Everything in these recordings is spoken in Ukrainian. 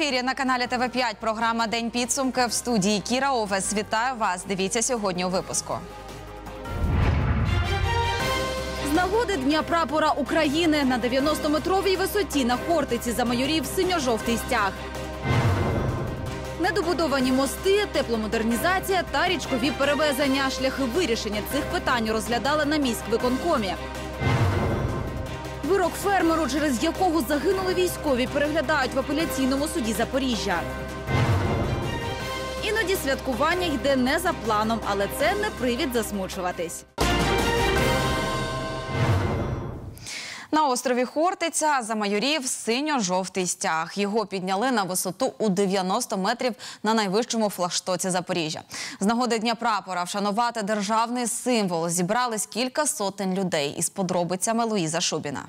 Ефірі на каналі ТВ 5 програма День підсумки в студії Кіра Овес. Вітаю вас. Дивіться сьогодні у випуску. З нагоди Дня прапора України на 90-метровій висоті на Хортиці замайорів синьо-жовтий стяг. Недобудовані мости, тепломодернізація та річкові перевезення. Шляхи вирішення цих питань розглядали на міськвиконкомі. Вирок фермеру, через якого загинули військові, переглядають в апеляційному суді Запоріжжя. Іноді святкування йде не за планом, але це не привід засмучуватись. На острові Хортиця замайорів синьо-жовтий стяг. Його підняли на висоту у 90 метрів на найвищому флагштоці Запоріжжя. З нагоди Дня прапора вшанувати державний символ зібрались кілька сотень людей. Із подробицями Луїза Шубіна.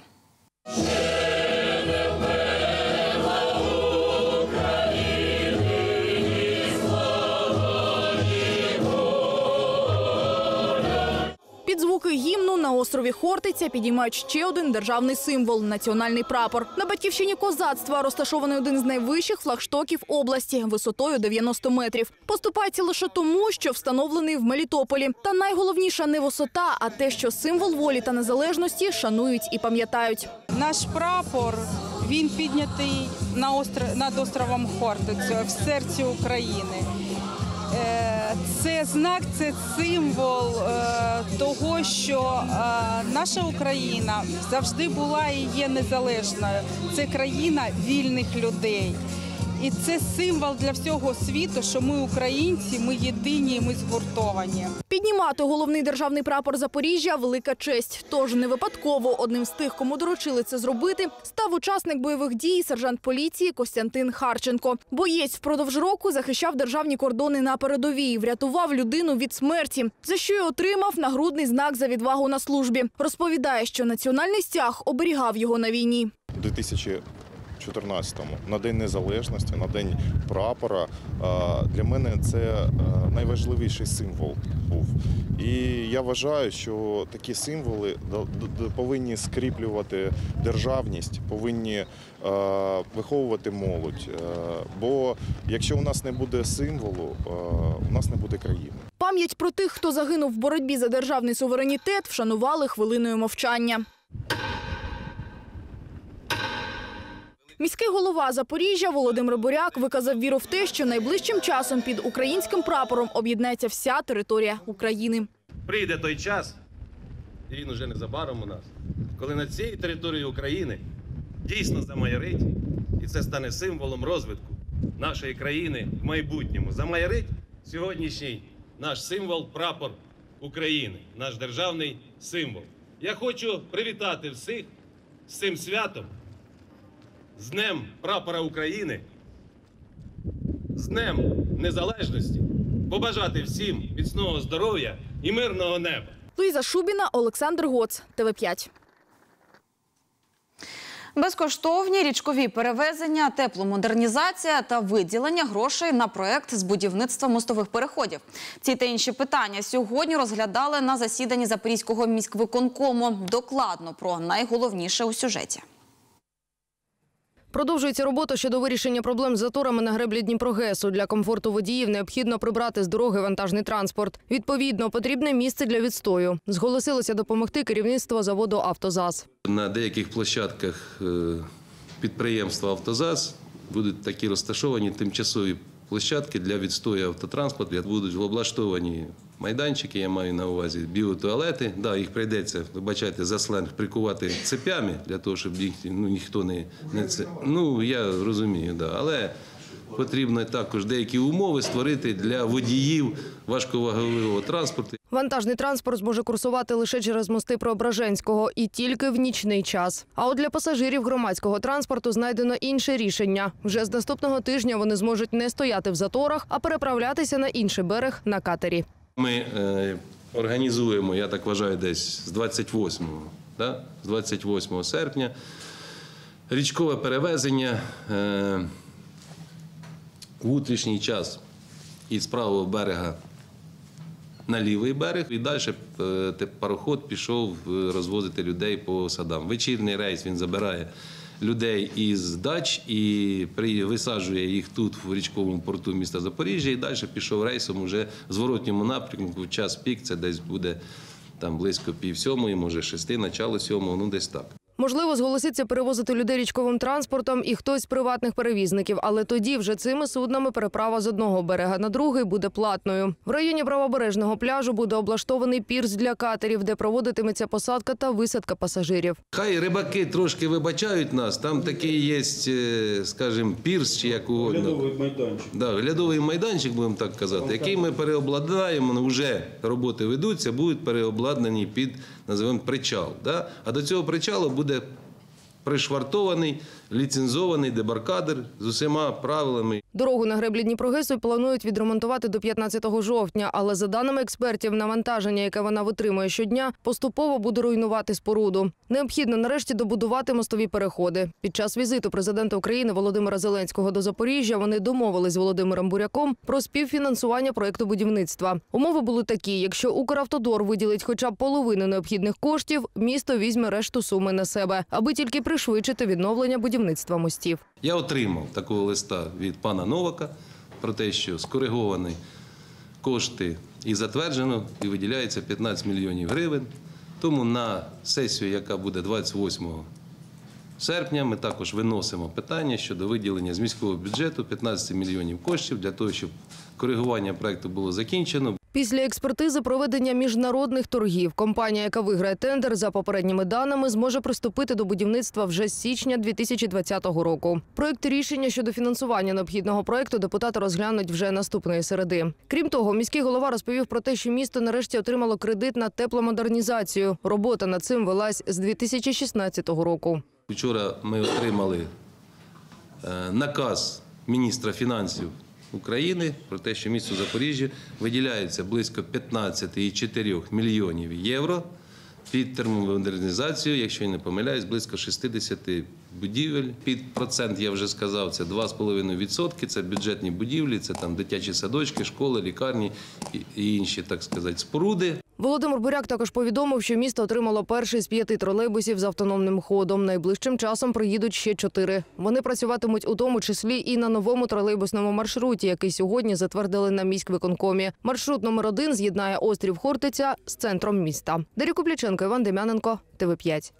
Під звуки гімну на острові Хортиця підіймають ще один державний символ національний прапор. На батьківщині козацтва розташований один з найвищих флагштоків області висотою 90 метрів. Поступається лише тому, що встановлений в Мелітополі. Та найголовніша не висота, а те, що символ волі та незалежності шанують і пам'ятають. Наш прапор він піднятий на остро... над островом Хортицю в серці України. Е, Це знак, це символ е, того, що е, наша Україна завжди була і є незалежною. Це країна вільних людей. І це символ для всього світу, що ми українці, ми єдині, ми згуртовані. Піднімати головний державний прапор Запоріжжя велика честь. Тож не випадково одним з тих, кому доручили це зробити, став учасник бойових дій сержант поліції Костянтин Харченко. Боєць впродовж року захищав державні кордони на передовій, врятував людину від смерті, за що й отримав нагрудний знак за відвагу на службі. Розповідає, що національний стяг оберігав його на війні. у 2014-му, на День Незалежності, на День прапора. Для мене це е, найважливіший символ був. І я вважаю, що такі символи повинні скріплювати державність, повинні е, виховувати молодь. Е, Бо якщо у нас не буде символу, у нас не буде країни. Пам'ять про тих, хто загинув в боротьбі за державний суверенітет, вшанували хвилиною мовчання. Міський голова Запоріжжя Володимир Буряк виказав віру в те, що найближчим часом під українським прапором об'єднається вся територія України. Прийде той час, і він уже незабаром у нас, коли над цією територією України дійсно замайорить, і це стане символом розвитку нашої країни в майбутньому. Замайорить сьогоднішній наш символ прапор України, наш державний символ. Я хочу привітати всіх з цим святом, з Днем прапора України, з Днем Незалежності, побажати всім міцного здоров'я і мирного неба. Луїза Шубіна, Олександр Гоц, ТВ 5 Безкоштовні річкові перевезення, тепломодернізація та виділення грошей на проект з будівництва мостових переходів. Ці та інші питання сьогодні розглядали на засіданні Запорізького міськвиконкому. Докладно про найголовніше у сюжеті. Продовжується робота щодо вирішення проблем з заторами на греблі Дніпрогесу. Для комфорту водіїв необхідно прибрати з дороги вантажний транспорт. Відповідно, потрібне місце для відстою. Зголосилося допомогти керівництво заводу «Автозас». На деяких площадках е, підприємства «Автозас» будуть такі розташовані тимчасові площадки для відстою автотранспорту. Будуть облаштовані майданчики, я маю на увазі біотуалети. Да, їх прийдеться, вибачайте, за сленг прикувати цепями, для того, щоб їх ну, ніхто не, не це. Ну, я розумію, да. але потрібно також деякі умови створити для водіїв важковагового транспорту. Вантажний транспорт зможе курсувати лише через мости Преображенського і тільки в нічний час. А от для пасажирів громадського транспорту знайдено інше рішення. Вже з наступного тижня вони зможуть не стояти в заторах, а переправлятися на інший берег на катері. Ми е, організуємо, я так вважаю, десь з 28, да? з 28 серпня річкове перевезення е, в утрішній час із правого берега на лівий берег, і далі е, пароход пішов розвозити людей по садам. Вечірній рейс він забирає людей із дач і висаджує їх тут, в річковому порту міста Запоріжжя, і далі пішов рейсом уже в зворотньому напрямку. В час пік це десь буде там близько пів сьомої, може шести, начало сьомого, ну десь так. Можливо, зголоситься перевозити людей річковим транспортом і хтось з приватних перевізників, але тоді вже цими суднами переправа з одного берега на другий буде платною. В районі правобережного пляжу буде облаштований пірс для катерів, де проводитиметься посадка та висадка пасажирів. Хай рибаки трошки вибачають нас. Там такий є, е, скажімо, пірс чи як угодно. Глядовий майданчик. Да, глядовий майданчик, будемо так казати, який ми переобладнаємо, ну, вже роботи ведуться, будуть переобладнані під, називаємо, причал. Да? А до цього причалу буде пришвартований, ліцензований дебаркадер з усіма правилами Дорогу на греблі Дніпрогесу планують відремонтувати до 15 жовтня, але за даними експертів, навантаження, яке вона витримує щодня, поступово буде руйнувати споруду. Необхідно нарешті добудувати мостові переходи. Під час візиту президента України Володимира Зеленського до Запоріжжя вони домовились з Володимиром Буряком про співфінансування проекту будівництва. Умови були такі: якщо Укравтодор виділить хоча б половину необхідних коштів, місто візьме решту суми на себе, аби тільки пришвидшити відновлення будівництва мостів. Я отримав такого листа від пана Новака про те, що скориговані кошти і затверджено, і виділяється 15 мільйонів гривень. Тому на сесію, яка буде 28 серпня, ми також виносимо питання щодо виділення з міського бюджету 15 мільйонів коштів для того, щоб коригування проекту було закінчено. Після експертизи проведення міжнародних торгів компанія, яка виграє тендер, за попередніми даними, зможе приступити до будівництва вже з січня 2020 року. Проект рішення щодо фінансування необхідного проекту депутати розглянуть вже наступної середи. Крім того, міський голова розповів про те, що місто нарешті отримало кредит на тепломодернізацію. Робота над цим велась з 2016 року. Вчора ми отримали е, наказ міністра фінансів України про те, що місту Запоріжжя виділяється близько 15,4 мільйонів євро під термомодернізацію, якщо я не помиляюсь, близько 60 будівель. Під процент я вже сказав, це 2,5%. Це бюджетні будівлі, це там дитячі садочки, школи, лікарні і- інші, так сказати, споруди. Володимир Буряк також повідомив, що місто отримало перший з п'яти тролейбусів з автономним ходом. Найближчим часом приїдуть ще чотири. Вони працюватимуть у тому числі і на новому тролейбусному маршруті, який сьогодні затвердили на міськвиконкомі. Маршрут номер один з'єднає острів Хортиця з центром міста. Дар'я Купліченко, Іван Дем'яненко, ТВ 5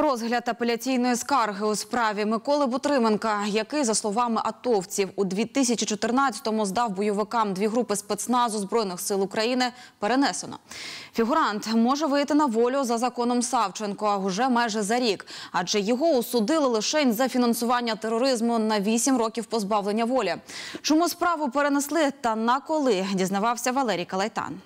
Розгляд апеляційної скарги у справі Миколи Бутрименка, який, за словами атовців, у 2014-му здав бойовикам дві групи спецназу Збройних сил України, перенесено. Фігурант може вийти на волю за законом Савченко уже майже за рік, адже його усудили лише за фінансування тероризму на 8 років позбавлення волі. Чому справу перенесли та на коли, дізнавався Валерій Калайтан.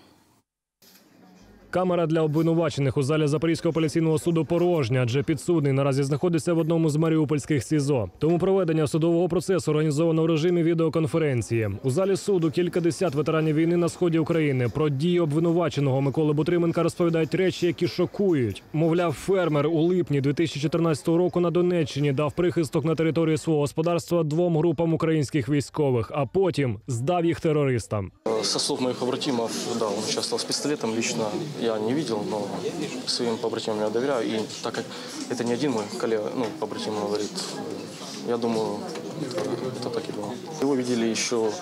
Камера для обвинувачених у залі Запорізького апеляційного суду порожня, адже підсудний наразі знаходиться в одному з маріупольських СІЗО. Тому проведення судового процесу організовано в режимі відеоконференції. У залі суду кілька десят ветеранів війни на сході України. Про дії обвинуваченого Миколи Бутрименка розповідають речі, які шокують. Мовляв, фермер у липні 2014 року на Донеччині дав прихисток на території свого господарства двом групам українських військових, а потім здав їх терористам. Со слов моих побратимов, да, он участвовал с пистолетом. Лично я не видел, но своим побратимам я доверяю. И так как это не один мой коллега, ну, побратим говорит, я думаю, это, это так и было. Его видели еще,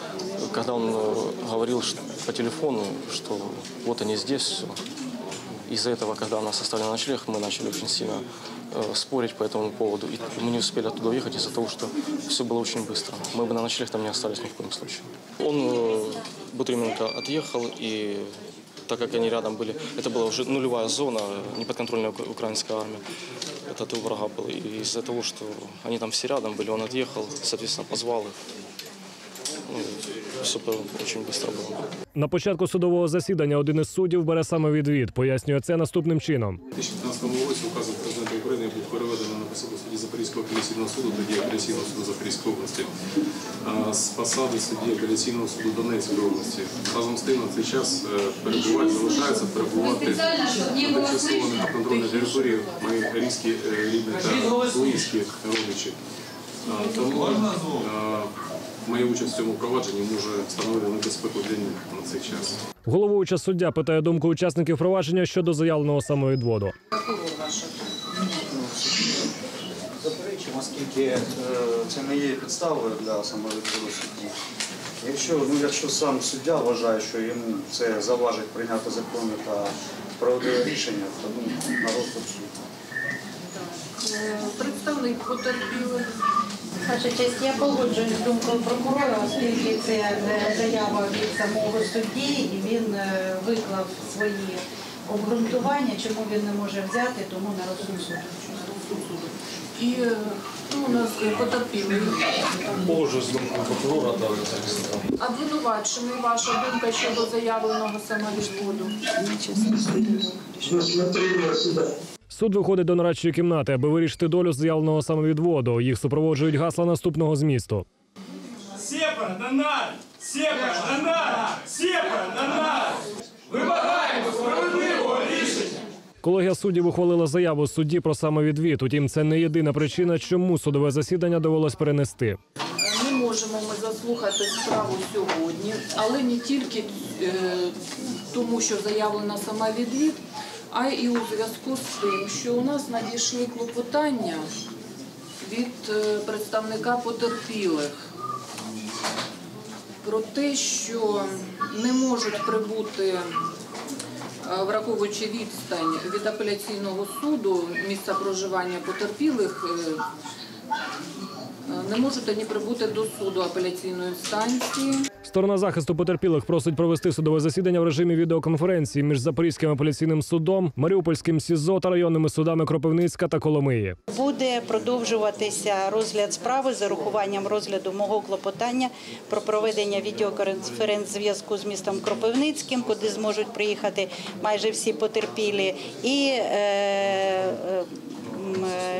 когда он э, говорил по телефону, что вот они здесь. Из-за этого, когда нас оставили на ночлег, мы начали очень сильно э, спорить по этому поводу. И мы не успели оттуда уехать из-за того, что все было очень быстро. Мы бы на ночлег там не остались ни в коем случае. Он, э, Бутрименко, отъехал, и так как они рядом были, это была уже нулевая зона, неподконтрольная ука- украинская армия. Это тыл врага был. И из-за того, что они там все рядом были, он отъехал, соответственно, позвал их. Ну, все очень быстро было. На початку судового засідання один із суддів бере саме відвід. Пояснює це наступним чином. У 2015 році указом Запорізького апеляційного суду, тоді апеляційного суду Запорізької області, з посади судді апеляційного суду Донецької області. Разом з тим на цей час е, перебувати залишається перебувати на тимчасово непоконтрольній території мої різкі е, рідні та близькі родичі. Тому е, моя участь в цьому провадженні може становити небезпеку для них на цей час. Головуюча суддя питає думку учасників провадження щодо заявленого самовідводу. Ваше Заперечуємо, оскільки е, це не є підставою для самовідводу судді. Якщо, ну, якщо сам суддя вважає, що йому це заважить прийняти законне та справедливе рішення, то ну, на розсуд суду. Представник потерпілих. Ваша честь, я погоджуюсь з думкою прокурора, оскільки це е, заява від самого судді, і він е, виклав свої обґрунтування, чому він не може взяти, тому на розсуд суду. І е, ну, у нас е, потерпілий. Погоджуюсь з думкою прокурора та Обвинувачений, ваша думка щодо заявленого самовідводу. Суд виходить до нарадчої кімнати, аби вирішити долю заявленого самовідводу. Їх супроводжують гасла наступного змісту. Сепар на нас! Сепар на нас! Сепар на нас! Колегія суддів ухвалила заяву судді про самовідвід. Утім, це не єдина причина, чому судове засідання довелось перенести. Не можемо ми заслухати справу сьогодні, але не тільки е, тому, що заявлена самовідвід, а й у зв'язку з тим, що у нас надійшли клопотання від е, представника потерпілих про те, що не можуть прибути, враховуючи відстань від апеляційного суду місця проживання потерпілих. Е, не можуть вони прибути до суду апеляційної інстанції. Сторона захисту потерпілих просить провести судове засідання в режимі відеоконференції між Запорізьким апеляційним судом, Маріупольським СІЗО та районними судами Кропивницька та Коломиї. Буде продовжуватися розгляд справи з урахуванням розгляду мого клопотання про проведення відеоконференц-зв'язку з містом Кропивницьким, куди зможуть приїхати майже всі потерпілі, і е, е,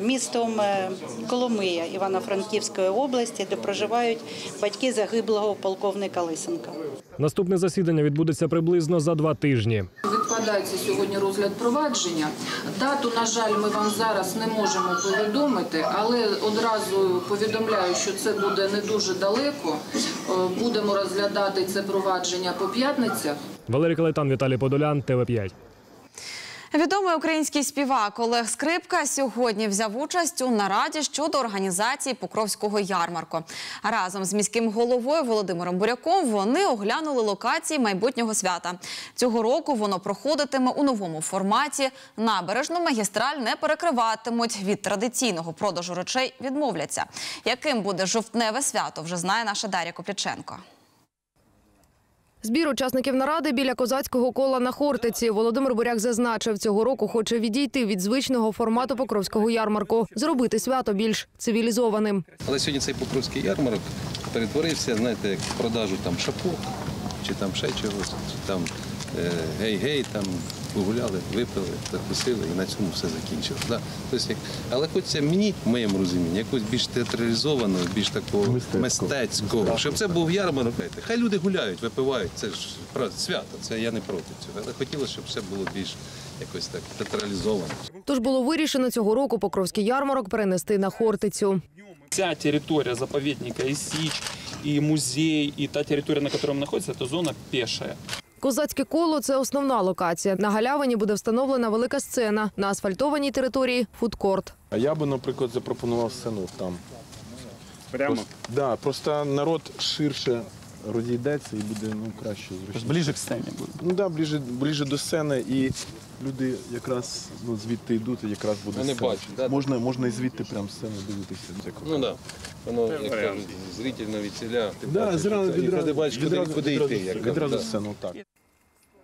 містом е, Коломия Івано-Франківської області, де проживають батьки загиблого полковника Лисенка. Наступне засідання відбудеться приблизно за два тижні. Відкладається сьогодні розгляд провадження. Дату, на жаль, ми вам зараз не можемо повідомити, але одразу повідомляю, що це буде не дуже далеко. Е, Будемо розглядати це провадження по п'ятницях. Валерій Калайтан, Віталій Подолян, ТВ 5 Відомий український співак Олег Скрипка сьогодні взяв участь у нараді щодо організації Покровського ярмарку. Разом з міським головою Володимиром Буряком вони оглянули локації майбутнього свята. Цього року воно проходитиме у новому форматі. Набережну магістраль не перекриватимуть. Від традиційного продажу речей відмовляться. Яким буде жовтневе свято, вже знає наша Дар'я Копліченко. Збір учасників наради біля козацького кола на Хортиці. Володимир Буряк зазначив, цього року хоче відійти від звичного формату Покровського ярмарку, зробити свято більш цивілізованим. Але сьогодні цей покровський ярмарок перетворився, знаєте, як продажу там шапок, чи там ще чогось, чи там е, гей-гей, там погуляли, випили, закусили і на цьому все закінчилось. Да? Тобто. Але хочеться мені, в моєму розумінні, якось більш театралізованого, більш такого мистецького, щоб це був ярмарок. Хай люди гуляють, випивають, це ж свято, це я не проти цього. Але хотілося, щоб все було більш якось так театралізовано. Тож було вирішено цього року Покровський ярмарок перенести на Хортицю. Вся территория заповедника и Сич, и музей, и та территория, на которой он находится, это зона пешая. Козацьке коло це основна локація. На галявині буде встановлена велика сцена. На асфальтованій території фудкорт. А я би, наприклад, запропонував сцену там. Прямо? Просто, да, просто народ ширше розійдеться і буде ну, краще зручніше. Ближе к сцені буде. Ну так, да, ближе, ближе до сцени і люди якраз ну, звідти йдуть, і якраз буде Вони сцена. бачать, да? Можна, можна і звідти прям сцену дивитися. Це круто. Ну так. Да. Воно, як там, зрительно від. Ти Да, бачиш, зразу, і відразу, ти бачиш, куди, відразу, куди відразу, йти. Як відразу кажуть, да. сцену, так.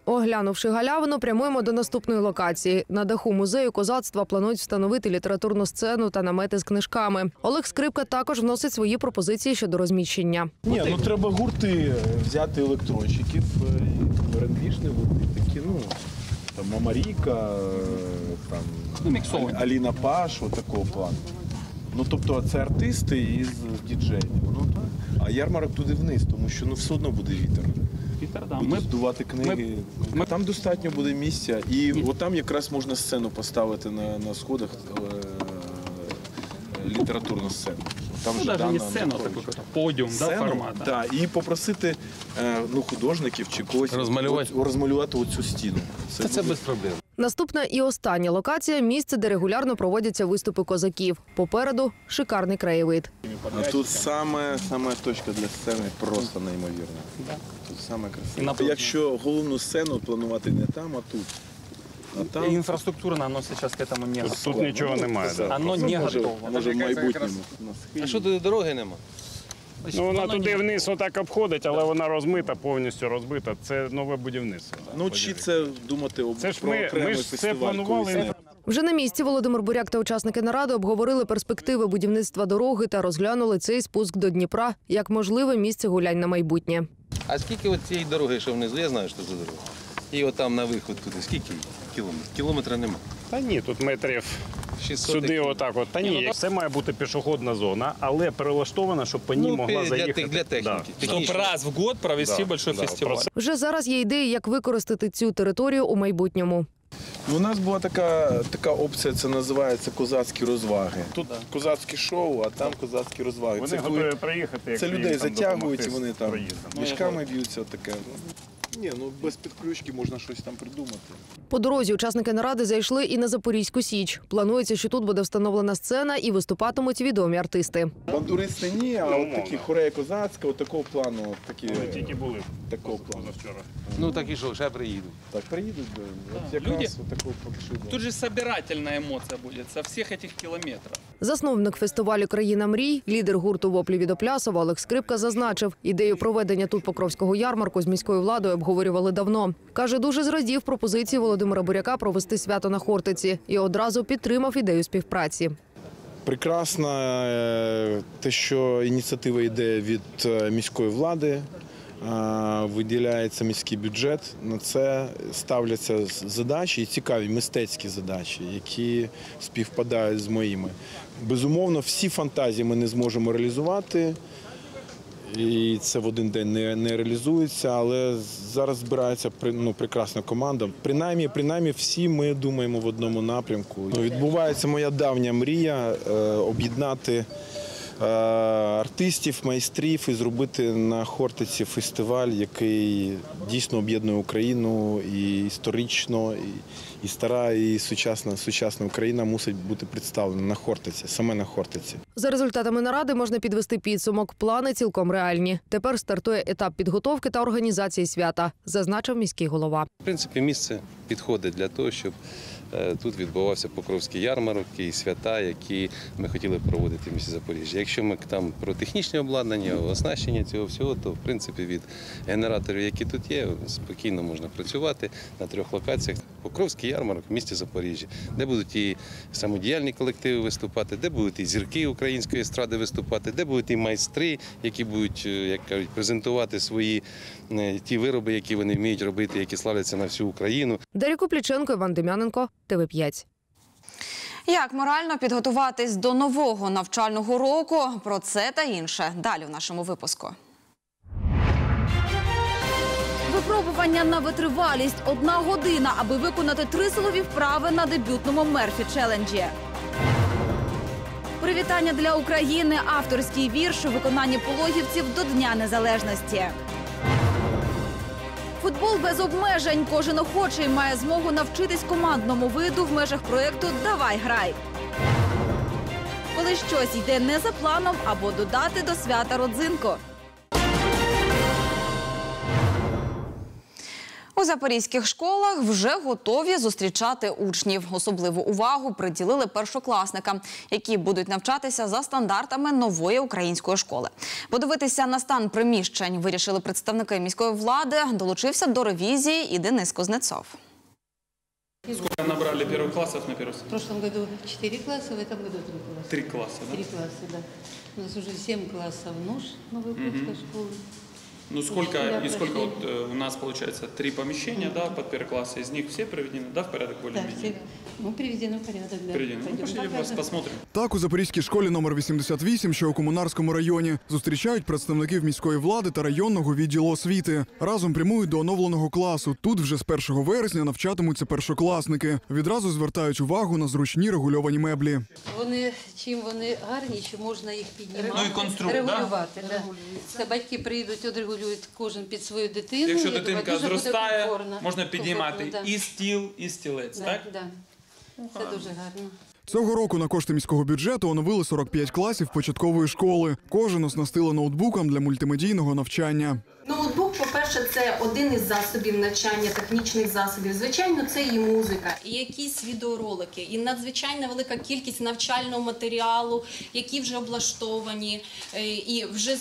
Оглянувши галявину, прямуємо до наступної локації. На даху музею козацтва планують встановити літературну сцену та намети з книжками. Олег Скрипка також вносить свої пропозиції щодо розміщення. Ні, ну треба гурти взяти електронщиків, е, рендвішні такі, ну, там Мамаріка, е, там Ну. Аліна Паш, такого плану. Ну, тобто це артисти із діджеями. Ну, а ярмарок туди вниз, тому що ну, все одно буде вітер. Вітер. Будуть Ми, здувати книги. ми- Там достатньо буде місця. І от там якраз можна сцену поставити на, на сходах е, літературну сцену. Там ну, же даже не Дана сцена, такий подіум, какой-то да, Сцену, формат. да. І попросити е, ну, художників чи когось Розмалювати. от- розмалювати оцю стіну. Це, це без проблем. Наступна і остання локація місце, де регулярно проводяться виступи козаків. Попереду шикарний краєвид. А тут саме, саме точка для сцени просто неймовірна. Тут саме красиво. Якщо головну сцену планувати не там, а тут. А там И инфраструктурно оно сейчас к этому не готово. нічого немає. Оно не може, готово. може в майбутньому. А що туди дороги нема? Ну, вона туди вниз отак обходить, але вона розмита, повністю розбита. Це нове будівництво. Ну чи це думати об- Це ж про ми- ми окремий ж це фестиваль планували. Вже на місці Володимир Буряк та учасники наради обговорили перспективи будівництва дороги та розглянули цей спуск до Дніпра як можливе місце гулянь на майбутнє. А скільки от цієї дороги, що внизу, я знаю, що це дорога. І отам на виход туди, скільки кілометрів? Кілометра нема. Та ні, тут метрів 600 сюди, яких. отак. От. Та Ні, ну, ні, так. це має бути пішохідна зона, але перелаштована, щоб по ній Ну, могла для заїхати. тех- для техніки. Да. Чтобы раз в год провести Да, большой да, фестиваль. про. Вже зараз є ідеї, як використати цю територію у майбутньому. Ну, У нас була така, така опція, це називається козацькі розваги. Тут козацьке шоу, а там козацькі розваги. Вони це готові коли- приїхати, Це якщо людей там затягують, і допомогти вони там проїздом. мішками б'ються, таке. Ні, ну без підключки можна щось там придумати. По дорозі учасники наради зайшли і на Запорізьку Січ. Планується, що тут буде встановлена сцена і виступатимуть відомі артисти. Бандуристи ні, а от такі хорея козацька, от такого плану, от такі Вони тільки були такого плану. вчора. Ну так і що, ще приїду. Так, приїдуть, да. от якраз люди- от такого покшиба. Тут же собирательная эмоция будет со всех этих километров. Засновник фестивалю Країна мрій, лідер гурту Воплі від Оплясова Олег Скрипка зазначив, ідею проведення тут Покровського ярмарку з міською владою обговорювали давно. Каже, дуже зрадів пропозиції Володимира Буряка провести свято на Хортиці і одразу підтримав ідею співпраці. Прекрасно е, те, що ініціатива йде від е, міської влади, е, виділяється міський бюджет. На це ставляться задачі і цікаві мистецькі задачі, які співпадають з моїми. Безумовно, всі фантазії ми не зможемо реалізувати. І це в один день не, не реалізується, але зараз збирається ну, прекрасна команда. Принаймні, принаймні всі ми думаємо в одному напрямку. Ну, відбувається моя давня мрія е, об'єднати е, артистів, майстрів і зробити на Хортиці фестиваль, який дійсно об'єднує Україну і історично, і, стара, і сучасна, сучасна Україна мусить бути представлена на Хортиці, саме на Хортиці. За результатами наради можна підвести підсумок. Плани цілком реальні. Тепер стартує етап підготовки та організації свята, зазначив міський голова. В принципі, місце підходить для того, щоб тут відбувався Покровський ярмарок і свята, які ми хотіли проводити в місті Запоріжжя. Якщо ми там про технічне обладнання, оснащення цього всього, то в принципі від генераторів, які тут є, спокійно можна працювати на трьох локаціях. Покровський ярмарок в місті Запоріжжя, де будуть і самодіяльні колективи виступати, де будуть і зірки української естради виступати, де будуть і майстри, які будуть, е, як кажуть, презентувати свої е, ті вироби, які вони вміють робити, які славляться на всю Україну. Дар'я Купліченко, Іван Дем'яненко, ТВ 5 Як морально підготуватись до нового навчального року? Про це та інше далі в нашому випуску. Випробування на витривалість. Одна година, аби виконати три силові вправи на дебютному Мерфі челенджі. Привітання для України. Авторський вірш у виконанні пологівців до Дня Незалежності. Футбол без обмежень. Кожен охочий має змогу навчитись командному виду в межах проєкту Давай грай. Коли щось йде не за планом або додати до свята родзинку. У запорізьких школах вже готові зустрічати учнів. Особливу увагу приділили першокласникам, які будуть навчатися за стандартами нової української школи. Подивитися на стан приміщень вирішили представники міської влади. Долучився до ревізії і Денис Кознецов. Сколько набрали первых классов на первый В прошлом году 4 класса, в этом году 3 класса. Три класса, да? Три класса, да. У нас уже 7 классов НУШ, новой Мгм. Курской школы. Ну сколько Учителя и сколько прошли. вот э, у нас получается три помещения, да, под первый класс, из них все приведены, да, в порядок Да, более-менее? все, ну, приведены в порядок, да. Приведены. Ну, Пойдем пошли вас покажем. посмотрим. Так, у Запорізькій школі номер 88, що у Комунарському районі, зустрічають представників міської влади та районного відділу освіти. Разом прямують до оновленого класу. Тут вже з 1 вересня навчатимуться першокласники. Відразу звертають увагу на зручні регульовані меблі. Вони, чим вони гарні, що можна їх піднімати, Ну і конструкт, да? регулювати. Да? Це батьки прийдуть, одрегулюють регулює кожен під свою дитину. Якщо Я думаю, дитинка буде зростає, комфортно. можна підіймати Комфортно, і стіл, і стілець, так? да. Це дуже гарно. Цього року на кошти міського бюджету оновили 45 класів початкової школи. Кожен оснастили ноутбуком для мультимедійного навчання. Ноутбук, по-перше, це один із засобів навчання, технічних засобів. Звичайно, це і музика, і якісь відеоролики, і надзвичайно велика кількість навчального матеріалу, які вже облаштовані е, і вже е,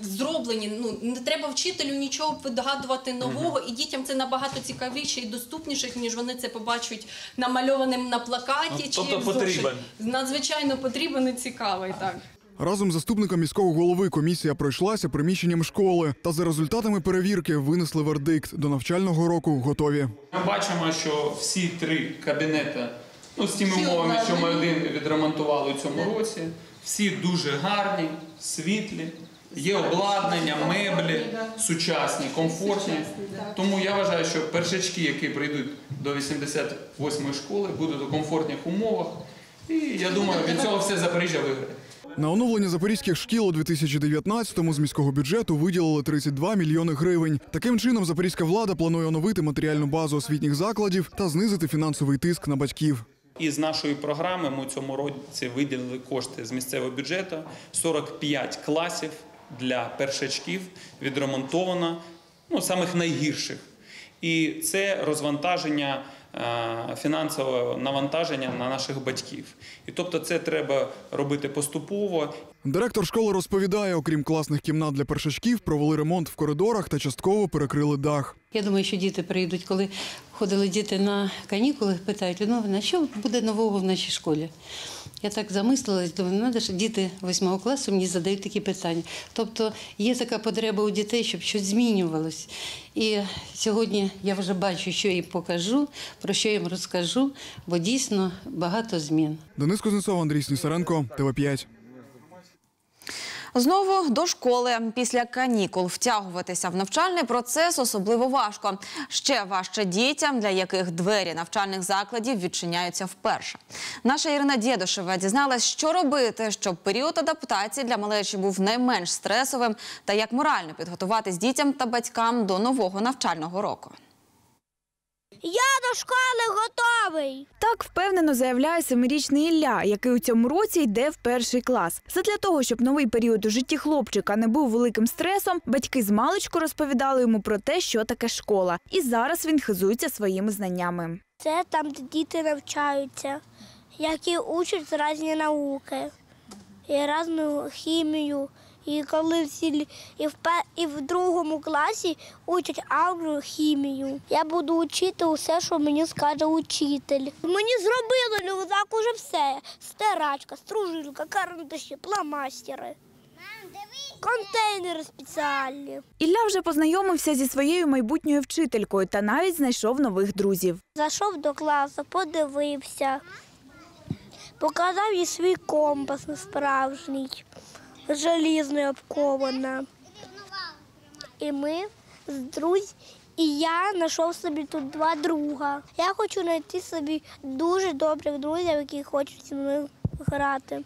зроблені. Ну не треба вчителю нічого вигадувати нового, і дітям це набагато цікавіше і доступніше, ніж вони це побачать намальованим на плакаті. Ну, чи тобто потрібен. Надзвичайно потрібен і цікавий, так. Разом з заступником міського голови комісія пройшлася приміщенням школи та за результатами перевірки винесли вердикт. До навчального року готові. Ми бачимо, що всі три кабінети, ну з тими умовами, що ми один відремонтували у цьому році, всі дуже гарні, світлі, є обладнання, меблі, сучасні, комфортні. Тому я вважаю, що першачки, які прийдуть до 88-ї школи, будуть у комфортних умовах. І я думаю, від цього все Запоріжжя виграє. На оновлення запорізьких шкіл у 2019-му з міського бюджету виділили 32 мільйони гривень. Таким чином, запорізька влада планує оновити матеріальну базу освітніх закладів та знизити фінансовий тиск на батьків. І з нашої програми ми у цьому році виділили кошти з місцевого бюджету 45 класів для першачків відремонтовано, ну самих найгірших. І це розвантаження е, фінансового навантаження на наших батьків. І тобто, це треба робити поступово. Директор школи розповідає, окрім класних кімнат для першачків, провели ремонт в коридорах та частково перекрили дах. Я думаю, що діти прийдуть, коли ходили діти на канікули, питають, Людмила, що буде нового в нашій школі? Я так замислилась, думаю, ну, треба ж діти восьмого класу мені задають такі питання. Тобто є така потреба у дітей, щоб щось змінювалось. І сьогодні я вже бачу, що їм покажу, про що їм розкажу, бо дійсно багато змін. Денис Кузнецов, Андрій Снісаренко, ТВ5. Знову до школи після канікул втягуватися в навчальний процес особливо важко. Ще важче дітям, для яких двері навчальних закладів відчиняються вперше. Наша Ірина Дєдошева дізналась, що робити, щоб період адаптації для малечі був найменш стресовим, та як морально підготуватись дітям та батькам до нового навчального року. Я до школи готовий. Так впевнено заявляє семирічний Ілля, який у цьому році йде в перший клас. Задля того, щоб новий період у житті хлопчика не був великим стресом, батьки з маличку розповідали йому про те, що таке школа. І зараз він хизується своїми знаннями. Це там, де діти навчаються, які учать різні науки, і різну хімію. І коли всі і в, і в другому класі учать алгебру, хімію. Я буду вчити усе, що мені скаже учитель. Мені зробили ну уже все. Стирачка, стружилка, карандаші, пламастери. Контейнери спеціальні. Ілля вже познайомився зі своєю майбутньою вчителькою та навіть знайшов нових друзів. Зайшов до класу, подивився, показав їй свій компас справжній, желізний обкована. І ми з друзів, і я знайшов собі тут два друга. Я хочу знайти собі дуже добрих друзів, які хочуть зі мною грати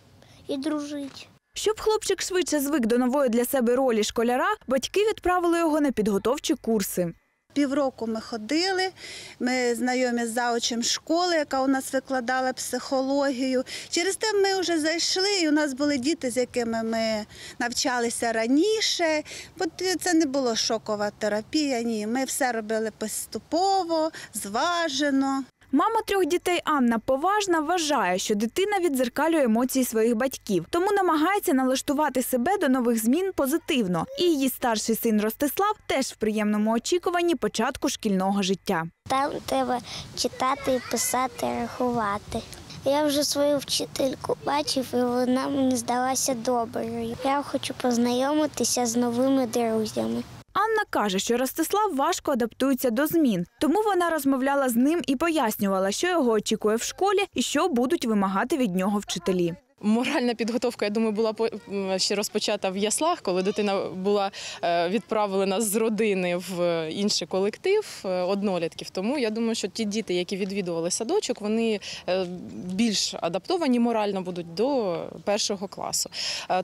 і дружити. Щоб хлопчик швидше звик до нової для себе ролі школяра, батьки відправили його на підготовчі курси. Півроку ми ходили, ми знайомі з заочем школи, яка у нас викладала психологію. Через те ми вже зайшли, і у нас були діти, з якими ми навчалися раніше. Бо це не було шокова терапія. Ні, ми все робили поступово, зважено. Мама трьох дітей Анна Поважна вважає, що дитина віддзеркалює емоції своїх батьків, тому намагається налаштувати себе до нових змін позитивно. І її старший син Ростислав теж в приємному очікуванні початку шкільного життя. Там треба читати, писати, рахувати. Я вже свою вчительку бачив, і вона мені здалася доброю. Я хочу познайомитися з новими друзями. Анна каже, що Ростислав важко адаптується до змін, тому вона розмовляла з ним і пояснювала, що його очікує в школі і що будуть вимагати від нього вчителі. Моральна підготовка, я думаю, була ще розпочата в яслах, коли дитина була е, відправлена з родини в інший колектив е, однолітків. Тому я думаю, що ті діти, які відвідували садочок, вони е, більш адаптовані морально будуть до першого класу.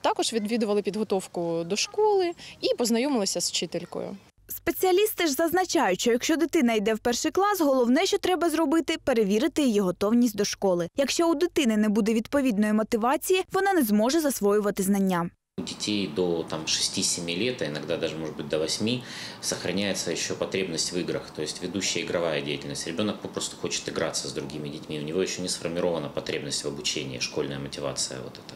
Також відвідували підготовку до школи і познайомилися з вчителькою. Спеціалісти ж зазначають, що якщо дитина йде в перший клас, головне, що треба зробити, перевірити її готовність до школи. Якщо у дитини не буде відповідної мотивації, вона не зможе засвоювати знання. Детей до там, 6-7 лет, а иногда даже, может быть, до 8, сохраняется еще потребность в играх, то есть ведущая игровая деятельность. Ребенок попросту хочет играться с другими детьми, у него еще не сформирована потребность в обучении, школьная мотивация вот это.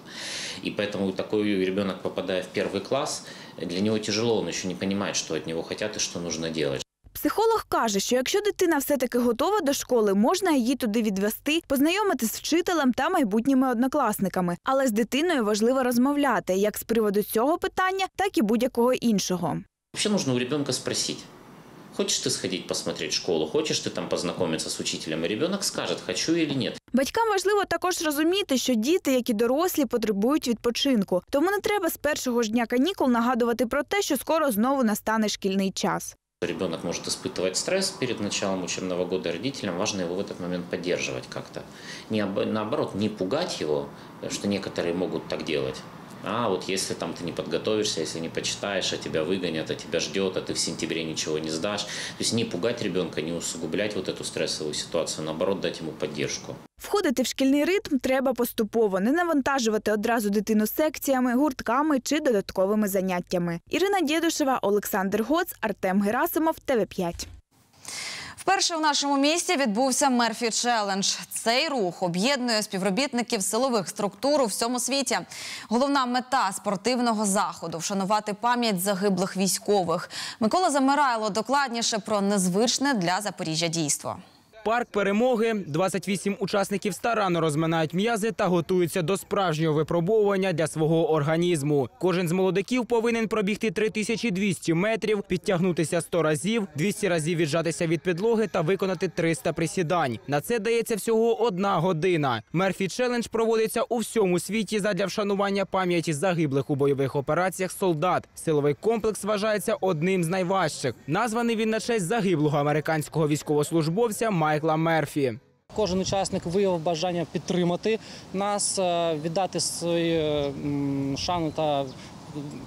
И поэтому такой ребенок, попадая в первый класс, для него тяжело, он еще не понимает, что от него хотят и что нужно делать. Психолог каже, що якщо дитина все-таки готова до школи, можна її туди відвести, познайомити з вчителем та майбутніми однокласниками. Але з дитиною важливо розмовляти як з приводу цього питання, так і будь-якого іншого. Вообще нужно у ребенка спросить. Хочешь ты сходить посмотреть школу, хочешь ты там познакомиться с учителем, и ребенок скажет, хочу или нет. Батькам важливо також розуміти, що діти, як і дорослі, потребують відпочинку. Тому не треба з першого ж дня канікул нагадувати про те, що скоро знову настане шкільний час. Ребенок может испытывать стресс перед началом учебного года, родителям важно его в этот момент поддерживать как-то. Не об- наоборот, не пугать его, э, что некоторые могут так делать. А вот если там ты не подготовишься, если не почитаешь, а тебя выгонят, а тебя ждет, а ты в сентябре ничего не сдашь. То есть не пугать ребенка, не усугублять вот эту стрессовую ситуацию, наоборот, дать ему поддержку. Входити в шкільний ритм треба поступово, не навантажувати одразу дитину секціями, гуртками чи додатковими заняттями. Ірина Дєдушева, Олександр Гоц, Артем Герасимов, ТВ5. Вперше у нашому місті відбувся Мерфі Челендж. Цей рух об'єднує співробітників силових структур у всьому світі. Головна мета спортивного заходу вшанувати пам'ять загиблих військових. Микола Замирайло докладніше про незвичне для Запоріжжя дійство. Парк перемоги. 28 учасників старанно розминають м'язи та готуються до справжнього випробовування для свого організму. Кожен з молодиків повинен пробігти 3200 метрів, підтягнутися 100 разів, 200 разів віджатися від підлоги та виконати 300 присідань. На це дається всього одна година. Мерфі челендж проводиться у всьому світі задля вшанування пам'яті загиблих у бойових операціях солдат. Силовий комплекс вважається одним з найважчих. Названий він на честь загиблого американського військовослужбовця Майкла Мерфі. Кожен учасник виявив бажання підтримати нас, е, віддати свою шану та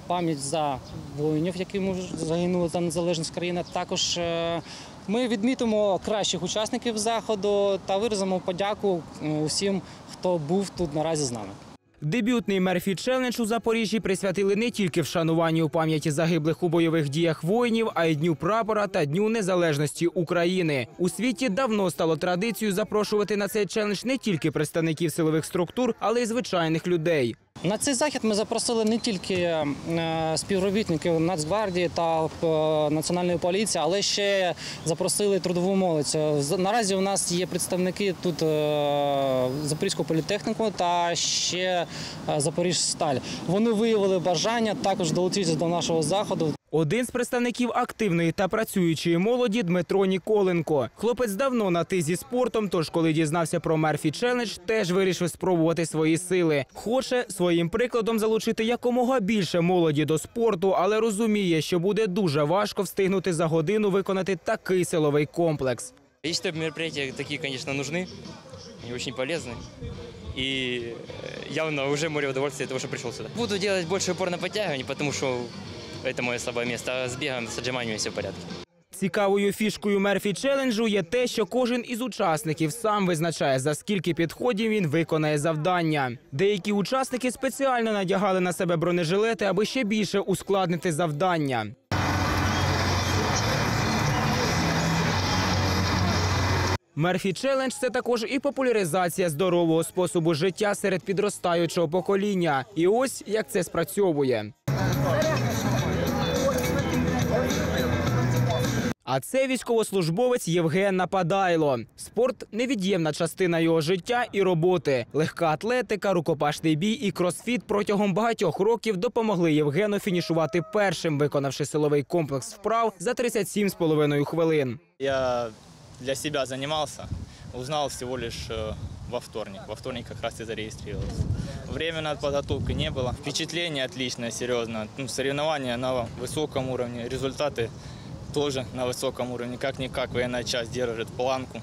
пам'ять за воїнів, які загинули за незалежність країни. Також е, ми відмітимо кращих учасників заходу та виразимо подяку е, усім, хто був тут наразі з нами. Дебютний Мерфі челендж у Запоріжжі присвятили не тільки вшануванню пам'яті загиблих у бойових діях воїнів, а й дню прапора та дню незалежності України. У світі давно стало традицією запрошувати на цей челендж не тільки представників силових структур, але й звичайних людей. На цей захід ми запросили не тільки е, співробітників Нацгвардії та е, національної поліції, але ще запросили трудову молодь. Наразі у нас є представники тут е, Запорізького політехніку та ще Запоріжсталь. Вони виявили бажання також долучитися до нашого заходу. Один з представників активної та працюючої молоді Дмитро Ніколенко. Хлопець давно на ти зі спортом, тож коли дізнався про Мерфі челендж, теж вирішив спробувати свої сили. Хоче своїм прикладом залучити якомога більше молоді до спорту, але розуміє, що буде дуже важко встигнути за годину виконати такий силовий комплекс. Я считаю, мероприятия такие, конечно, нужны, они очень полезны. И э, явно уже море удовольствия от того, что пришел сюда. Буду делать больше упор на подтягивание, потому что это мое слабое место. А с бегом, с отжиманиями все в порядке. Цікавою фішкою Мерфі челенджу є те, що кожен із учасників сам визначає, за скільки підходів він виконає завдання. Деякі учасники спеціально надягали на себе бронежилети, аби ще більше ускладнити завдання. Мерфі челендж це також і популяризація здорового способу життя серед підростаючого покоління. І ось як це спрацьовує. А це військовослужбовець Євген Нападайло. Спорт невід'ємна частина його життя і роботи. Легка атлетика, рукопашний бій і кросфіт протягом багатьох років допомогли Євгену фінішувати першим, виконавши силовий комплекс вправ за 37,5 хвилин. Я для себя занимался, узнал всего лишь э, во вторник. Во вторник как раз и зарегистрировался. Время на подготовку не было. Впечатление отличное, серьезно. Ну, соревнования на высоком уровне, результаты тоже на высоком уровне. Как-никак военная часть держит планку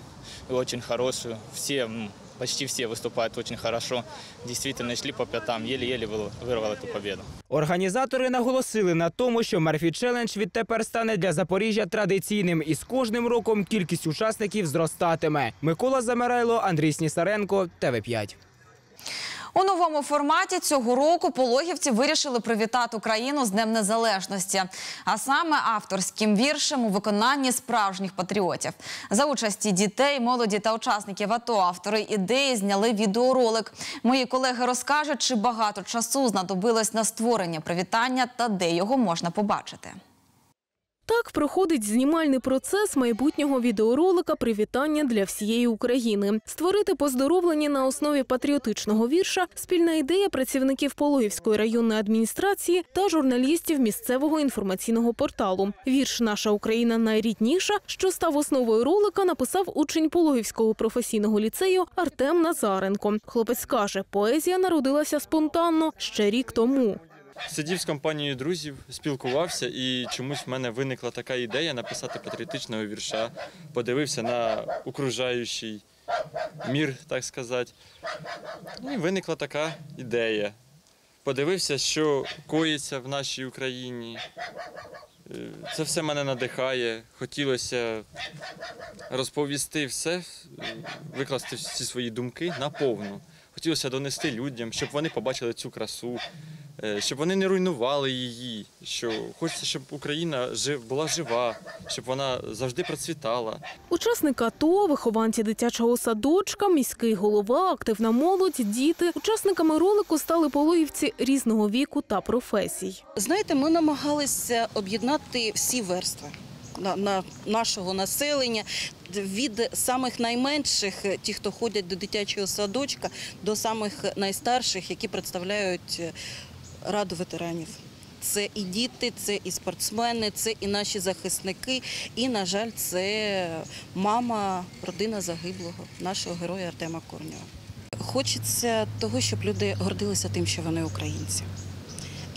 и очень хорошую. Все, ну, почти все выступают очень хорошо. Действительно шли по пятам, еле-еле выл- вырвал эту победу. Організатори наголосили на тому, що Мерфі Челендж відтепер стане для Запоріжжя традиційним, і з кожним роком кількість учасників зростатиме. Микола Замирайло, Андрій Снісаренко, ТВ 5 У новому форматі цього року пологівці вирішили привітати Україну з Днем Незалежності, а саме авторським віршем у виконанні справжніх патріотів. За участі дітей, молоді та учасників АТО автори ідеї зняли відеоролик. Мої колеги розкажуть, чи багато часу знадобилось на створення привітання та де його можна побачити. Так проходить знімальний процес майбутнього відеоролика Привітання для всієї України. Створити поздоровлення на основі патріотичного вірша спільна ідея працівників Пологівської районної адміністрації та журналістів місцевого інформаційного порталу. Вірш Наша Україна найрідніша, що став основою ролика, написав учень Пологівського професійного ліцею Артем Назаренко. Хлопець каже, поезія народилася спонтанно ще рік тому. Сидів з компанією друзів, спілкувався, і чомусь в мене виникла така ідея написати патріотичного вірша. Подивився на окружаючий мір, так сказати. І виникла така ідея. Подивився, що коїться в нашій Україні. Е, Це все мене надихає. Хотілося розповісти все, е, викласти всі свої думки наповну. Хотілося донести людям, щоб вони побачили цю красу, е, щоб вони не руйнували її. Що хочеться, щоб Україна жив- була жива, щоб вона завжди процвітала. Учасники АТО, вихованці дитячого садочка, міський голова, активна молодь, діти. Учасниками ролику стали пологівці різного віку та професій. Знаєте, ми намагалися об'єднати всі верстви на, на нашого населення від самих найменших, ті, хто ходять до дитячого садочка, до самих найстарших, які представляють е, раду ветеранів. Це і діти, це і спортсмени, це і наші захисники. І, на жаль, це мама, родина загиблого, нашого героя Артема Корнєва. Хочеться того, щоб люди гордилися тим, що вони українці.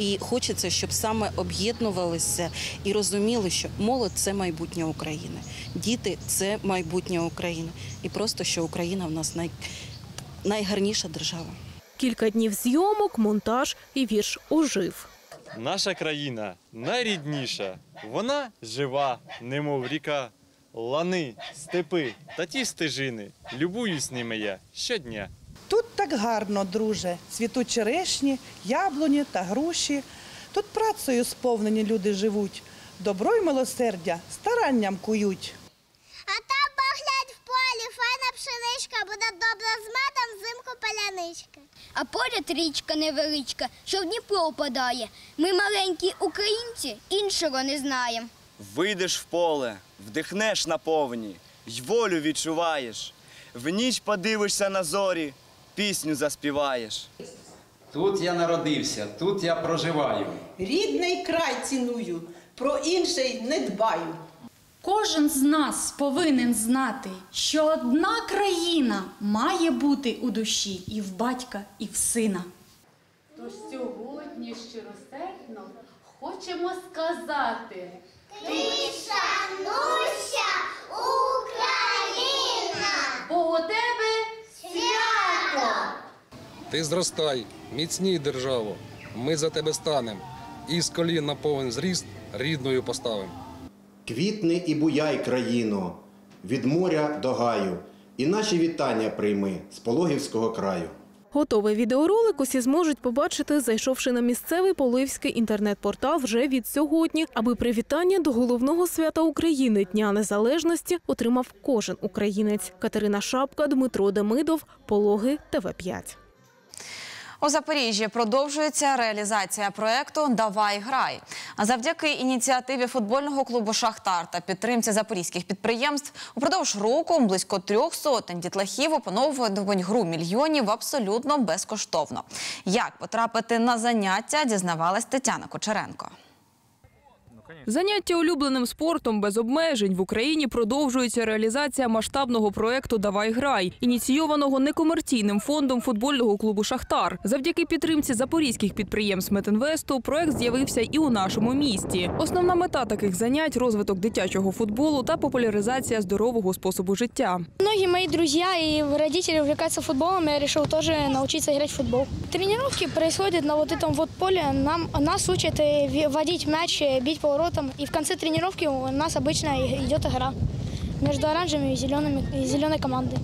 І хочеться, щоб саме об'єднувалися і розуміли, що молодь це майбутнє України, діти це майбутнє України. І просто що Україна в нас най... найгарніша держава. Кілька днів зйомок, монтаж і вірш ожив. Наша країна найрідніша, вона жива, немов ріка, лани, степи та ті стежини. Любуюсь ними я щодня. Тут так гарно, друже, цвітуть черешні, яблуні та груші. Тут працею сповнені люди живуть, добро й милосердя старанням кують. А там поглянь в полі, файна пшеничка, буде добре з медом взимку паляничка. А поряд річка невеличка, що в Дніпро опадає. Ми маленькі українці, іншого не знаємо. Вийдеш в поле, вдихнеш наповні, й волю відчуваєш. В ніч подивишся на зорі, пісню заспіваєш. Тут я народився, тут я проживаю. Рідний край ціную, про інший не дбаю. Кожен з нас повинен знати, що одна країна має бути у душі і в батька, і в сина. Тож сьогодні щиросердно хочемо сказати. Ти шануйся, Україна! Бо у тебе Свято! Ти зростай, міцній державо, ми за тебе станем, і з колін на повен зріст рідною поставим. Квітни і буяй країно, від моря до гаю, і наші вітання прийми з Пологівського краю. Готовий відеоролик усі зможуть побачити, зайшовши на місцевий поливський інтернет-портал вже від сьогодні, аби привітання до головного свята України Дня Незалежності отримав кожен українець. Катерина Шапка, Дмитро Демидов, Пологи, ТВ 5 У Запоріжжі продовжується реалізація проекту Давай грай. Завдяки ініціативі футбольного клубу Шахтар та підтримці запорізьких підприємств упродовж року близько трьох сотень дітлахів опановують гру мільйонів абсолютно безкоштовно. Як потрапити на заняття, дізнавалась Тетяна Кочеренко. Заняття улюбленим спортом без обмежень в Україні продовжується реалізація масштабного проекту Давай грай, ініційованого некомерційним фондом футбольного клубу Шахтар. Завдяки підтримці запорізьких підприємств Метинвесту проект з'явився і у нашому місті. Основна мета таких занять розвиток дитячого футболу та популяризація здорового способу життя. Многие мои друзья и родители увлекаются футболом, я решил тоже научиться играть в футбол. Тренировки происходят на вот этом вот поле. Нам, нас учат э, ви- водить мяч, э, бить поворотом. И в конце тренировки у нас обычно и- идет игра между оранжевыми и, зелеными, и зеленой командой.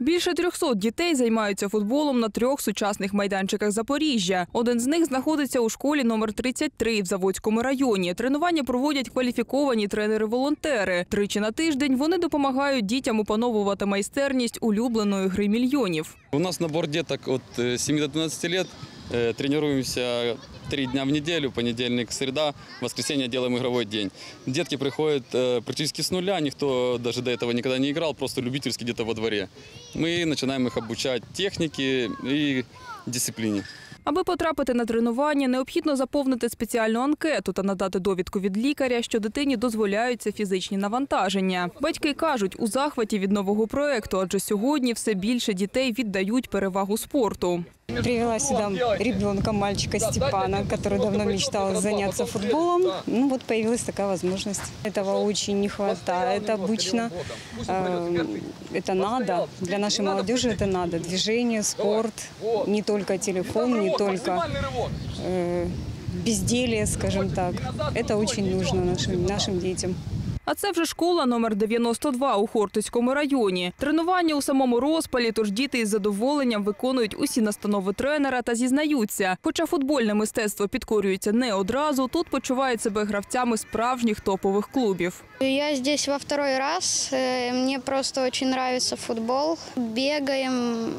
Більше 300 дітей займаються футболом на трьох сучасних майданчиках Запоріжжя. Один з них знаходиться у школі номер 33 в Заводському районі. Тренування проводять кваліфіковані тренери-волонтери. Тричі на тиждень вони допомагають дітям опановувати майстерність улюбленої гри мільйонів. У нас набор деток от э, 7 до 12 лет. Э, Тренируемся три дня в неделю, понедельник, среда, воскресенье делаем игровой день. Детки приходят э, практически с нуля, никто даже до этого никогда не играл, просто любительски где-то во дворе. Мы начинаем их обучать технике и дисциплине. Аби потрапити на тренування, необхідно заповнити спеціальну анкету та надати довідку від лікаря, що дитині дозволяються фізичні навантаження. Батьки кажуть, у захваті від нового проекту, адже сьогодні все більше дітей віддають перевагу спорту. Привела сюда ребенка, мальчика Степана, который давно мечтал заняться футболом. Ну вот появилась такая возможность. Этого очень не хватает обычно. Э, Это надо. Для нашей молодежи это надо. Движение, спорт, не только телефон, не только э, безделие, скажем так. Это очень нужно нашим, нашим детям. А це вже школа номер 92 у Хортицькому районі. Тренування у самому розпалі, тож діти із задоволенням виконують усі настанови тренера та зізнаються. Хоча футбольне мистецтво підкорюється не одразу, тут почувають себе гравцями справжніх топових клубів. Я здесь во второй раз. Э, Мне просто очень нравится футбол. Бегаем, м,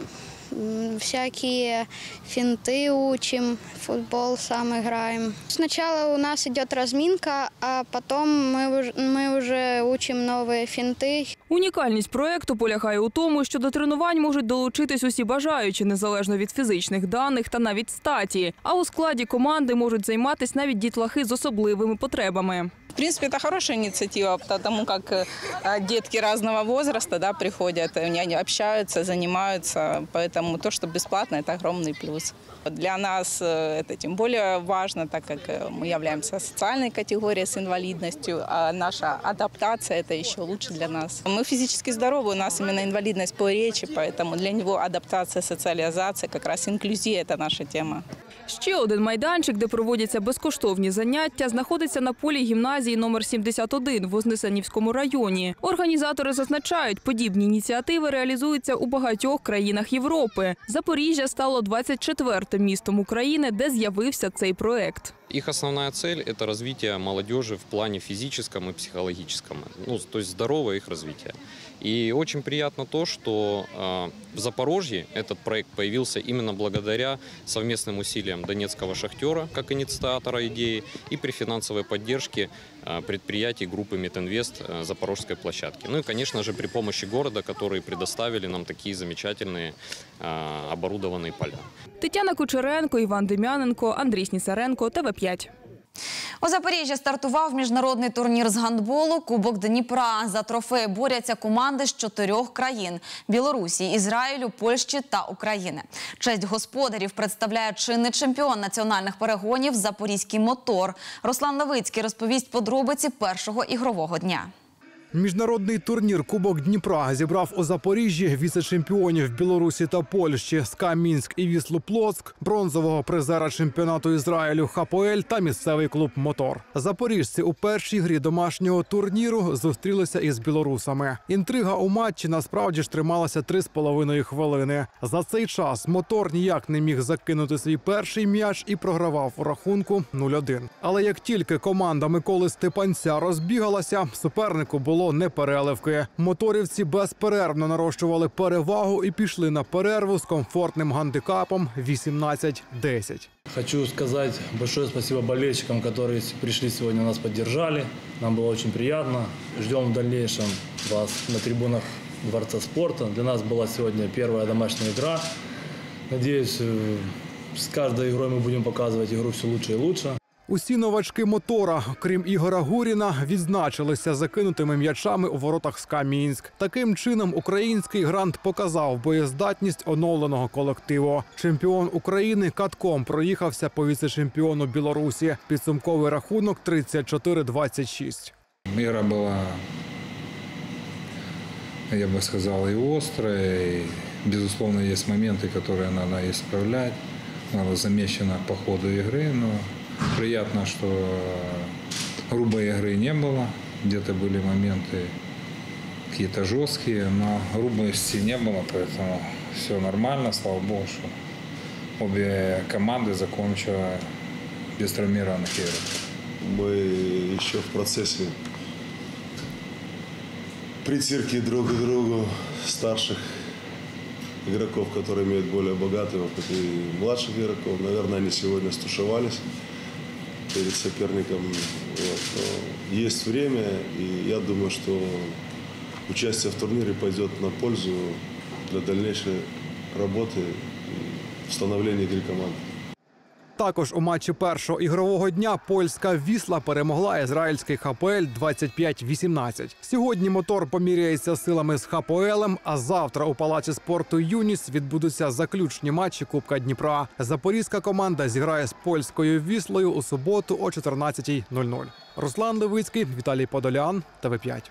всякие финты учим, футбол сам играем. Сначала у нас идет разминка, а потом мы, уж- мы уже учим новые финты. Унікальність проекту полягає у тому, що до тренувань можуть долучитись усі бажаючі, незалежно від фізичних даних та навіть статі. А у складі команди можуть займатися навіть дітлахи з особливими потребами. В принципе, это хорошая инициатива, потому как э, детки разного возраста да, приходят, и они общаются, занимаются, поэтому то, что бесплатно, это огромный плюс. Для нас э, это тем более важно, так как э, мы являемся социальной категорией с инвалидностью, а наша адаптация – это еще лучше для нас. Мы физически здоровы, у нас именно инвалидность по речи, поэтому для него адаптация, социализация, как раз инклюзия – это наша тема. Ще один майданчик, де проводяться безкоштовні заняття, знаходиться на полі гімназії номер 71 в Вознесенівському районі. Організатори зазначають, подібні ініціативи реалізуються у багатьох країнах Європи. Запоріжжя стало 24-тим містом України, де з'явився цей проект. Их основная цель – это развитие молодежи в плане физическом и психологическом, ну, то есть здоровое их развитие. И очень приятно то, что э, в Запорожье этот проект появился именно благодаря совместным усилиям Донецкого шахтера как инициатора идеи и при финансовой поддержке э, предприятий группы Метинвест э, Запорожской площадки. Ну и, конечно же, при помощи города, которые предоставили нам такие замечательные э, оборудованные поля. Тетяна Кучеренко, Іван Дем'яненко, Андрій Снісаренко, ТВ5. У Запоріжжі стартував міжнародний турнір з гандболу Кубок Дніпра. За трофеї борються команди з чотирьох країн: Білорусі, Ізраїлю, Польщі та України. Честь господарів представляє чинний чемпіон національних перегонів Запорізький мотор. Руслан Левицький розповість подробиці першого ігрового дня. Міжнародний турнір Кубок Дніпра зібрав у Запоріжжі віце-чемпіонів Білорусі та Польщі СКА Мінськ і Віслу Плоцк, бронзового призера чемпіонату Ізраїлю Хапоель та місцевий клуб Мотор. Запоріжці у першій грі домашнього турніру зустрілися із білорусами. Інтрига у матчі насправді ж трималася три з половиною хвилини. За цей час мотор ніяк не міг закинути свій перший м'яч і програвав у рахунку 0-1. Але як тільки команда Миколи Степанця розбігалася, супернику було непереливки. Моторівці безперервно нарощували перевагу і пішли на перерву з комфортним гандикапом 18-10. Хочу сказать большое спасибо болельщикам, которые пришли сегодня нас поддержали. Нам было очень приятно. Ждем в дальнейшем вас на трибунах Дворца спорта. Для нас была сегодня первая домашняя игра. Надеюсь, э, с каждой игрой мы будем показывать игру все лучше и лучше. Усі новачки мотора, крім Ігора Гуріна, відзначилися закинутими м'ячами у воротах СКА Мінськ. Таким чином, український грант показав боєздатність оновленого колективу. Чемпіон України катком проїхався по віце-чемпіону Білорусі. Підсумковий рахунок 34-26. Игра была, я бы сказал, и острая. И, безусловно, есть моменты, которые надо исправлять. Надо замечено по ходу игры, но приятно, что грубой игры не было. Где-то были моменты какие-то жесткие, но грубости не было, поэтому все нормально, слава богу, что обе команды закончили без травмированных игр. Мы еще в процессе притирки друг к другу старших игроков, которые имеют более богатый опыт, и младших игроков. Наверное, они сегодня стушевались перед соперником. Вот. Есть время, и я думаю, что участие в турнире пойдет на пользу для дальнейшей работы и становления игры команды. Також у матчі першого ігрового дня польська Вісла перемогла ізраїльський ХПЛ 25-18. Сьогодні мотор поміряється силами з ХПЛем, а завтра у палаці спорту Юніс відбудуться заключні матчі Кубка Дніпра. Запорізька команда зіграє з польською Віслою у суботу о 14.00. Руслан Левицький, Віталій Подолян, ТВ 5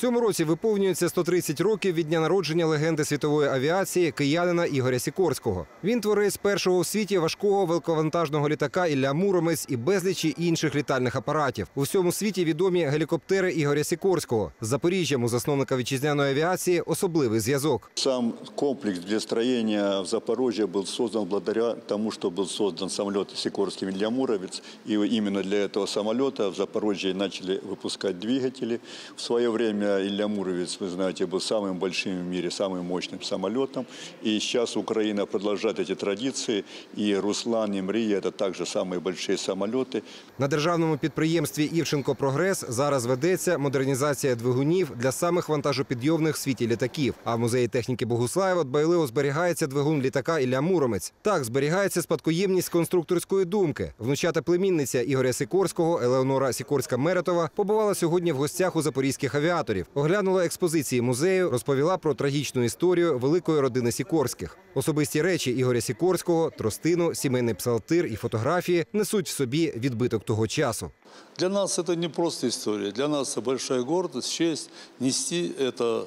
Цьому році виповнюється 130 років від дня народження легенди світової авіації киянина Ігоря Сікорського. Він творець першого у світі важкого великовантажного літака Ілля Муромець і безлічі інших літальних апаратів. У всьому світі відомі гелікоптери Ігоря Сікорського. З Запоріжжям у засновника вітчизняної авіації особливий зв'язок. Сам комплекс для строения в Запорожье был создан благодаря тому, что был создан самолет Сикорский Илья Муромец. И именно для этого самолета в Запорожье начали выпускать двигатели. В свое время Илья Муромец, вы знаете, был самым большим в мире, самым мощным самолетом. И сейчас Украина продолжает эти традиции. И Руслан, и Мрия – это также самые большие самолеты. На державному підприємстві Івченко Прогрес зараз ведеться модернізація двигунів для самих вантажопідйомних в світі літаків. А в музеї техніки Богуслаєва дбайливо зберігається двигун літака Ілля Муромець. Так зберігається спадкоємність конструкторської думки. Внучата племінниця Ігоря Сікорського Елеонора Сікорська Меретова побувала сьогодні в гостях у запорізьких авіаторів. Оглянула експозиції музею, розповіла про трагічну історію великої родини Сікорських. Особисті речі Ігоря Сікорського, тростину, сімейний псалтир і фотографії несуть в собі відбиток того часу. Для нас это не просто история. Для нас это большая гордость, честь нести это,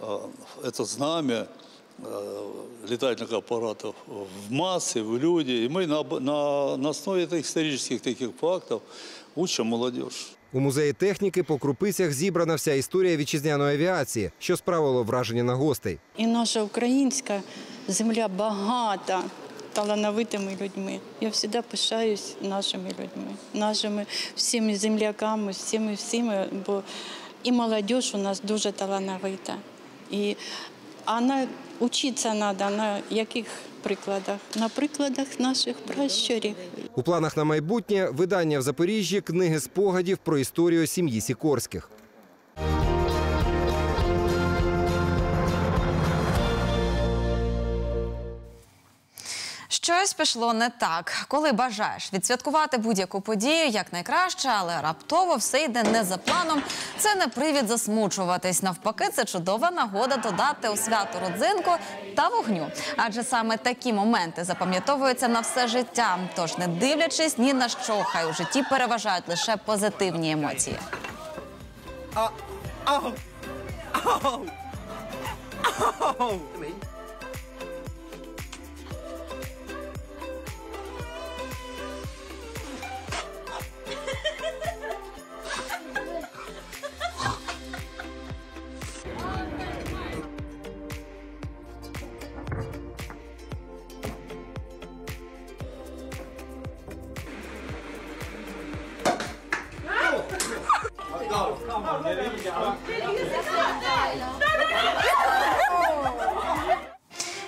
э, это знамя э, летательных аппаратов в массы, в люди. И мы на, на, на основе этих исторических таких фактов учим молодежь. У музеї техніки по крупицях зібрана вся історія вітчизняної авіації, що справило враження на гостей. І наша українська земля багата талановитими людьми. Я завжди пишаюсь нашими людьми, нашими всіми земляками, всіми всіми, бо і молодь у нас дуже талановита. І вона вчитися треба на яких прикладах? На прикладах наших пращурів. У планах на майбутнє видання в Запоріжжі книги спогадів про історію сім'ї Сікорських. Щось пішло не так. Коли бажаєш відсвяткувати будь-яку подію як найкраще, але раптово все йде не за планом. Це не привід засмучуватись. Навпаки, це чудова нагода додати у свято родзинку та вогню. Адже саме такі моменти запам'ятовуються на все життя. Тож, не дивлячись ні на що, хай у житті переважають лише позитивні емоції.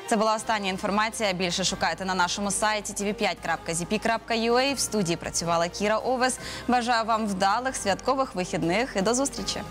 Це була остання інформація. Більше шукайте на нашому сайті tv5.zp.ua. В студії працювала Кіра Овес. Бажаю вам вдалих святкових вихідних і до зустрічі.